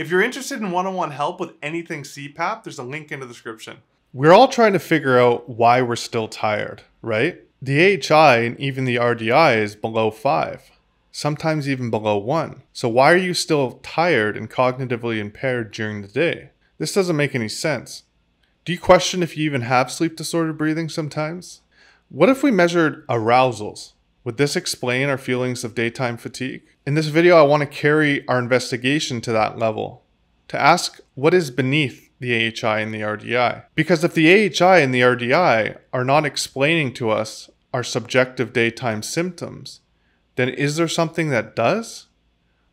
If you're interested in one on one help with anything CPAP, there's a link in the description. We're all trying to figure out why we're still tired, right? The AHI and even the RDI is below 5, sometimes even below 1. So why are you still tired and cognitively impaired during the day? This doesn't make any sense. Do you question if you even have sleep disordered breathing sometimes? What if we measured arousals? Would this explain our feelings of daytime fatigue? In this video, I want to carry our investigation to that level, to ask what is beneath the AHI and the RDI. Because if the AHI and the RDI are not explaining to us our subjective daytime symptoms, then is there something that does?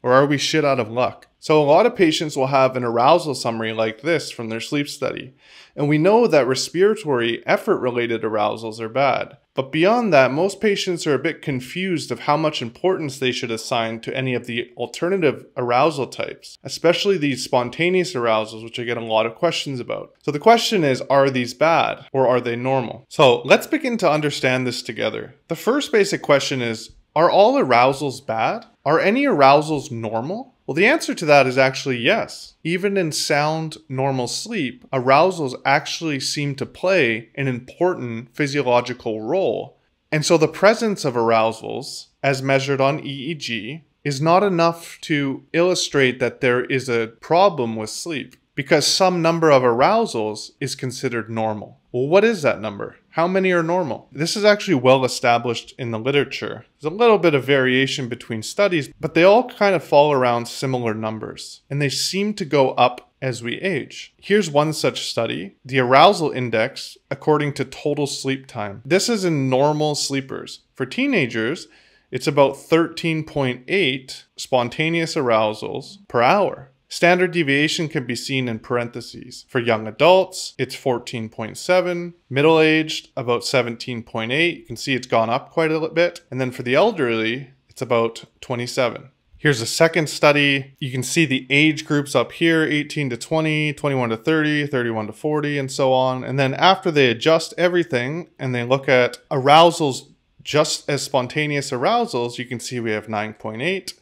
Or are we shit out of luck? So, a lot of patients will have an arousal summary like this from their sleep study. And we know that respiratory effort related arousals are bad. But beyond that, most patients are a bit confused of how much importance they should assign to any of the alternative arousal types, especially these spontaneous arousals, which I get a lot of questions about. So the question is are these bad or are they normal? So let's begin to understand this together. The first basic question is are all arousals bad? Are any arousals normal? Well, the answer to that is actually yes. Even in sound, normal sleep, arousals actually seem to play an important physiological role. And so the presence of arousals, as measured on EEG, is not enough to illustrate that there is a problem with sleep because some number of arousals is considered normal. Well, what is that number? How many are normal? This is actually well established in the literature. There's a little bit of variation between studies, but they all kind of fall around similar numbers, and they seem to go up as we age. Here's one such study the arousal index according to total sleep time. This is in normal sleepers. For teenagers, it's about 13.8 spontaneous arousals per hour. Standard deviation can be seen in parentheses. For young adults, it's 14.7. Middle aged, about 17.8. You can see it's gone up quite a bit. And then for the elderly, it's about 27. Here's a second study. You can see the age groups up here 18 to 20, 21 to 30, 31 to 40, and so on. And then after they adjust everything and they look at arousals just as spontaneous arousals, you can see we have 9.8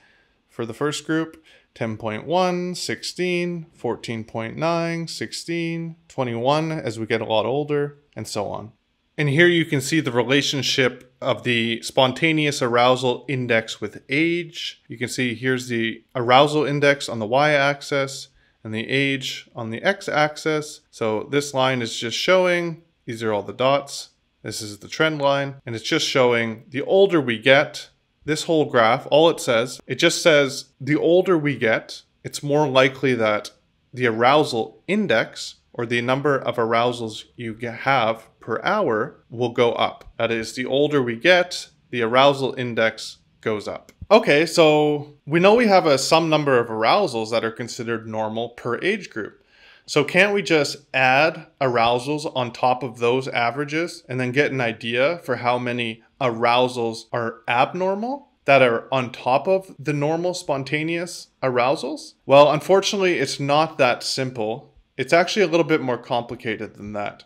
for the first group. 10.1, 16, 14.9, 16, 21 as we get a lot older, and so on. And here you can see the relationship of the spontaneous arousal index with age. You can see here's the arousal index on the y axis and the age on the x axis. So this line is just showing, these are all the dots. This is the trend line, and it's just showing the older we get, this whole graph, all it says, it just says the older we get, it's more likely that the arousal index or the number of arousals you have per hour will go up. That is, the older we get, the arousal index goes up. Okay, so we know we have a some number of arousals that are considered normal per age group. So can't we just add arousals on top of those averages and then get an idea for how many arousals are abnormal that are on top of the normal spontaneous arousals? Well, unfortunately, it's not that simple. It's actually a little bit more complicated than that.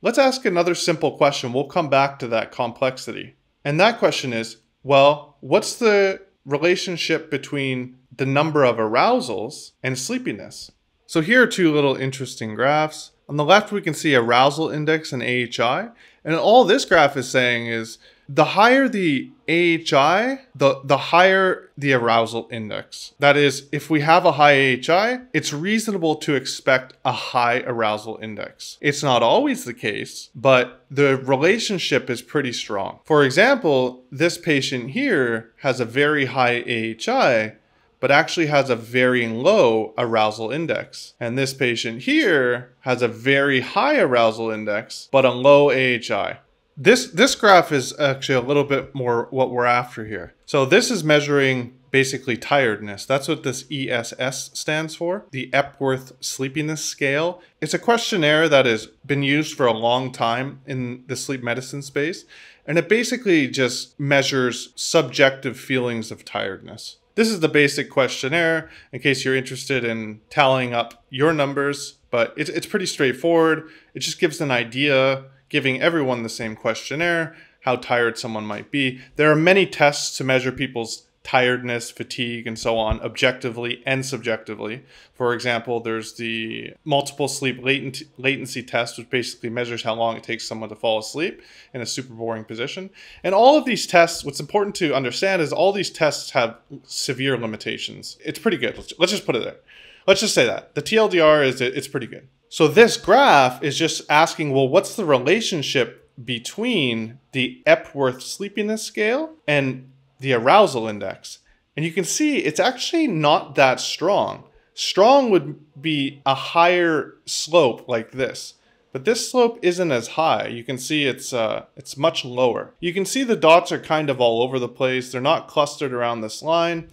Let's ask another simple question. We'll come back to that complexity. And that question is well, what's the relationship between the number of arousals and sleepiness? So here are two little interesting graphs. On the left, we can see arousal index and AHI. And all this graph is saying is the higher the AHI, the, the higher the arousal index. That is, if we have a high AHI, it's reasonable to expect a high arousal index. It's not always the case, but the relationship is pretty strong. For example, this patient here has a very high AHI, but actually has a very low arousal index. And this patient here has a very high arousal index, but a low AHI. This, this graph is actually a little bit more what we're after here. So this is measuring basically tiredness. That's what this ESS stands for, the Epworth Sleepiness Scale. It's a questionnaire that has been used for a long time in the sleep medicine space, and it basically just measures subjective feelings of tiredness. This is the basic questionnaire in case you're interested in tallying up your numbers, but it's, it's pretty straightforward. It just gives an idea, giving everyone the same questionnaire, how tired someone might be. There are many tests to measure people's tiredness, fatigue, and so on, objectively and subjectively. For example, there's the multiple sleep latent- latency test, which basically measures how long it takes someone to fall asleep in a super boring position. And all of these tests, what's important to understand is all these tests have severe limitations. It's pretty good. Let's, let's just put it there. Let's just say that. The TLDR is it's pretty good. So this graph is just asking, well, what's the relationship between the Epworth sleepiness scale and the arousal index? And you can see it's actually not that strong. Strong would be a higher slope like this. But this slope isn't as high. You can see it's uh, it's much lower. You can see the dots are kind of all over the place. They're not clustered around this line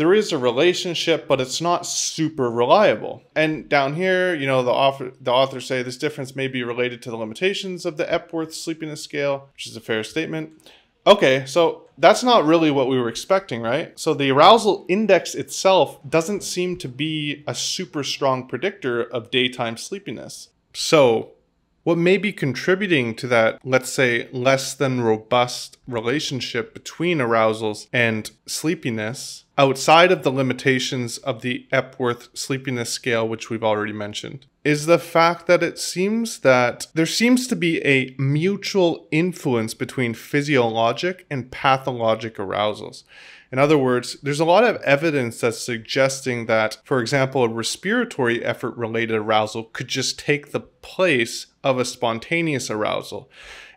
there is a relationship, but it's not super reliable. And down here, you know, the author, the authors say this difference may be related to the limitations of the Epworth sleepiness scale, which is a fair statement. Okay, so that's not really what we were expecting, right? So the arousal index itself doesn't seem to be a super strong predictor of daytime sleepiness. So what may be contributing to that, let's say, less than robust relationship between arousals and sleepiness outside of the limitations of the Epworth sleepiness scale, which we've already mentioned, is the fact that it seems that there seems to be a mutual influence between physiologic and pathologic arousals. In other words, there's a lot of evidence that's suggesting that, for example, a respiratory effort related arousal could just take the place of a spontaneous arousal.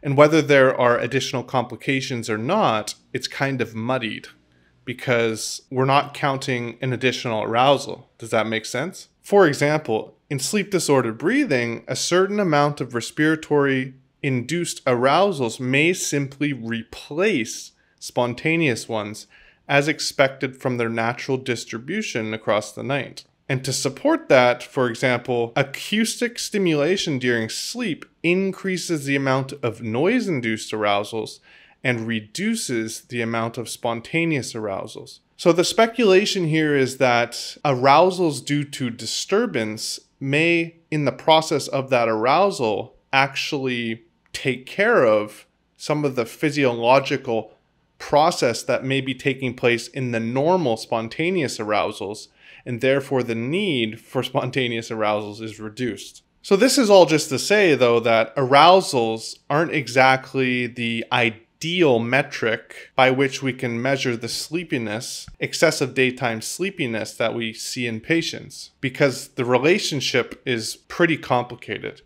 And whether there are additional complications or not, it's kind of muddied because we're not counting an additional arousal. Does that make sense? For example, in sleep disordered breathing, a certain amount of respiratory induced arousals may simply replace spontaneous ones as expected from their natural distribution across the night. And to support that, for example, acoustic stimulation during sleep increases the amount of noise induced arousals and reduces the amount of spontaneous arousals. So the speculation here is that arousals due to disturbance may, in the process of that arousal, actually take care of some of the physiological process that may be taking place in the normal spontaneous arousals, and therefore the need for spontaneous arousals is reduced. So, this is all just to say, though, that arousals aren't exactly the ideal metric by which we can measure the sleepiness, excessive daytime sleepiness that we see in patients, because the relationship is pretty complicated.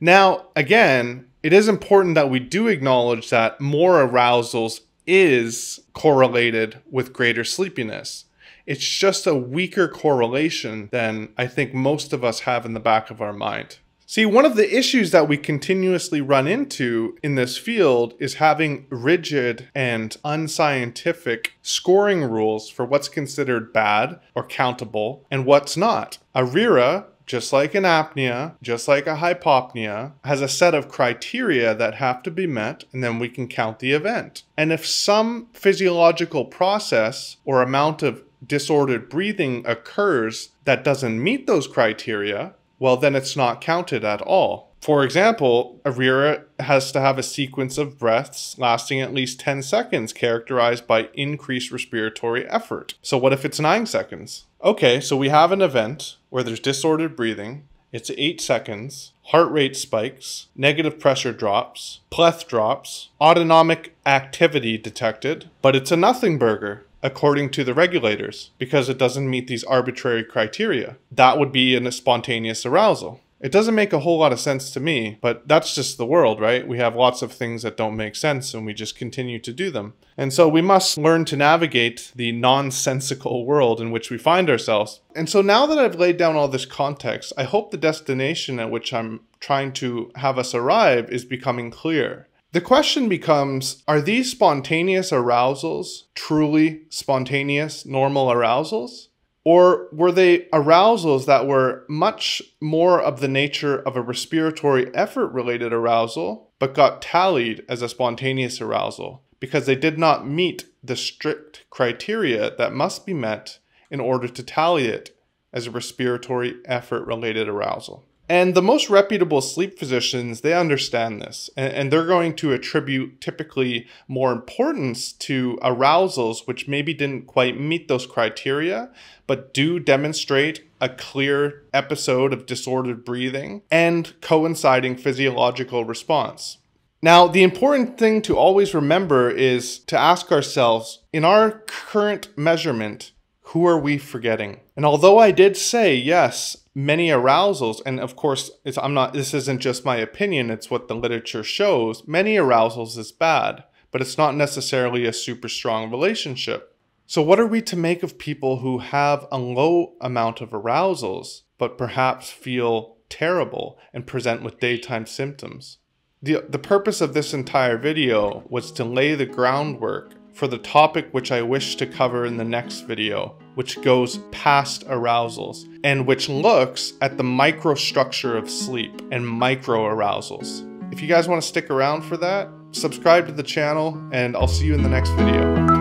Now, again, it is important that we do acknowledge that more arousals is correlated with greater sleepiness. It's just a weaker correlation than I think most of us have in the back of our mind. See, one of the issues that we continuously run into in this field is having rigid and unscientific scoring rules for what's considered bad or countable and what's not. A RERA just like an apnea, just like a hypopnea, has a set of criteria that have to be met, and then we can count the event. And if some physiological process or amount of disordered breathing occurs that doesn't meet those criteria, well, then it's not counted at all. For example, a ARERA has to have a sequence of breaths lasting at least 10 seconds, characterized by increased respiratory effort. So, what if it's 9 seconds? Okay, so we have an event where there's disordered breathing, it's 8 seconds, heart rate spikes, negative pressure drops, pleth drops, autonomic activity detected, but it's a nothing burger according to the regulators because it doesn't meet these arbitrary criteria. That would be a spontaneous arousal. It doesn't make a whole lot of sense to me, but that's just the world, right? We have lots of things that don't make sense and we just continue to do them. And so we must learn to navigate the nonsensical world in which we find ourselves. And so now that I've laid down all this context, I hope the destination at which I'm trying to have us arrive is becoming clear. The question becomes Are these spontaneous arousals truly spontaneous, normal arousals? Or were they arousals that were much more of the nature of a respiratory effort related arousal, but got tallied as a spontaneous arousal because they did not meet the strict criteria that must be met in order to tally it as a respiratory effort related arousal? And the most reputable sleep physicians, they understand this, and, and, they're going to attribute typically more importance to arousals which maybe didn't quite meet those criteria, but do demonstrate a clear episode of disordered breathing and coinciding physiological response. Now, the important thing to always remember is to ask ourselves in our current measurement, who are we forgetting? And although I did say, yes, many arousals, and of course, it's I'm not, this isn't just my opinion, it's what the literature shows, many arousals is bad, but it's not necessarily a super strong relationship. So, what are we to make of people who have a low amount of arousals, but perhaps feel terrible and present with daytime symptoms? The, the purpose of this entire video was to lay the groundwork for the topic which I wish to cover in the next video, which goes past arousals and which looks at the microstructure of sleep and micro arousals. If you guys want to stick around for that, subscribe to the channel and I'll see you in the next video.